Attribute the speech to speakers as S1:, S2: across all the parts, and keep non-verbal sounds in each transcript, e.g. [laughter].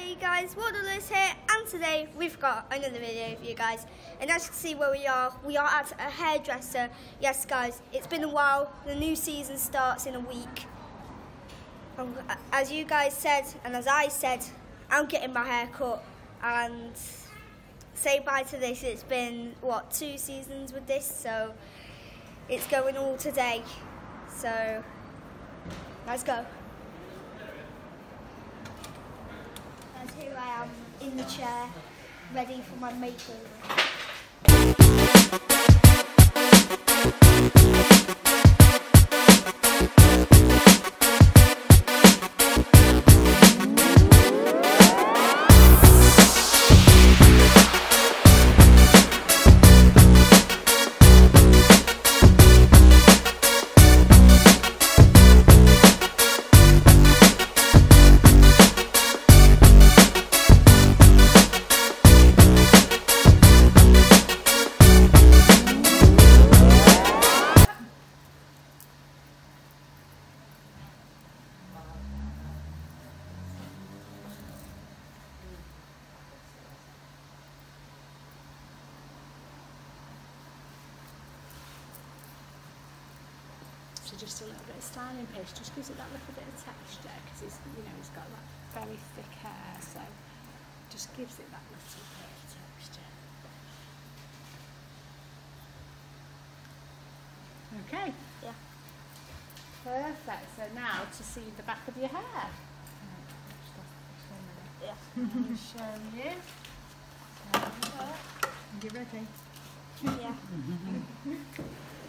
S1: Hey guys, Water here, and today we've got another video for you guys. And as you can see where we are, we are at a hairdresser. Yes, guys, it's been a while. The new season starts in a week. As you guys said, and as I said, I'm getting my hair cut. And say bye to this. It's been what two seasons with this, so it's going all today. So let's go. Here I am in the chair, ready for my makeover.
S2: Just a little bit of styling paste just gives it that little bit of texture because it's you know it's got that very thick hair so just gives it that little bit of texture. Okay.
S1: Yeah.
S2: Perfect. So now to see the back of your hair.
S1: Yeah. [laughs]
S2: I'll show you. You ready?
S1: Yeah. [laughs]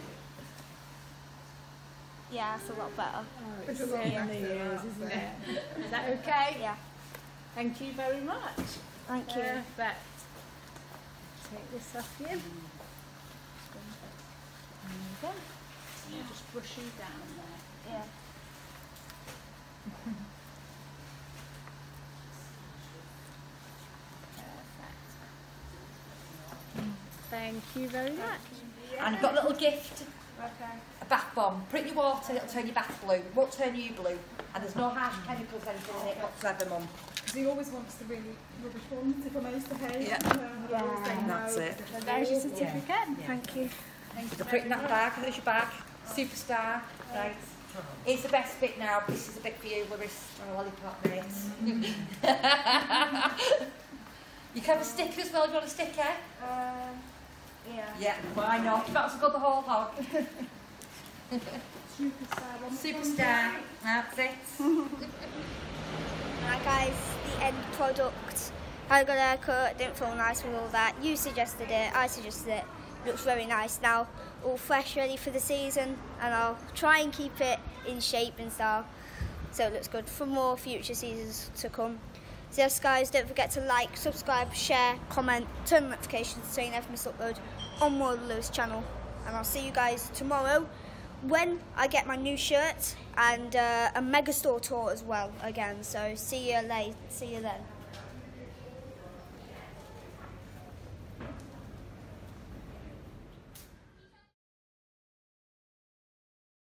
S1: yeah, it's a lot better.
S2: Oh, it certainly is, isn't it? Is that okay?
S1: Yeah.
S2: Thank you very much.
S1: Thank you.
S2: Perfect. Take this off you. There you go. Yeah. Just brush you down there.
S1: Yeah.
S2: Perfect. Thank you very much.
S3: And I've got a little gift,
S1: Okay.
S3: A bath bomb. Prick your water, it'll turn your bath blue. It won't turn you blue. And there's no harsh chemicals anything in it whatsoever, mum.
S4: Because he always wants the really rubbish ones, if I'm honest, to hate.
S3: Yeah.
S1: Um, yeah.
S3: That's it.
S2: There's your certificate. Yeah.
S1: Thank you.
S2: Thank
S3: you. So put in that bag. There's your bag. Superstar. Right. right. It's the best bit now. This is a bit for you, Lewis, on a lollipop, mate. Mm. [laughs] [laughs] you can have a sticker as well. Do you want a sticker?
S1: Uh, yeah.
S3: Yeah, why not? You've got to go the whole hog. [laughs]
S4: Superstar.
S3: Superstar. That's it. [laughs]
S1: Right guys, the end product. I got a haircut, it didn't feel nice with all that. You suggested it, I suggested it. Looks very nice now. All fresh, ready for the season. And I'll try and keep it in shape and style. So it looks good for more future seasons to come. So yes guys, don't forget to like, subscribe, share, comment, turn on notifications so you never miss upload on More Lewis channel. And I'll see you guys tomorrow when I get my new shirt and uh, a megastore tour as well again. So see you later. See you then.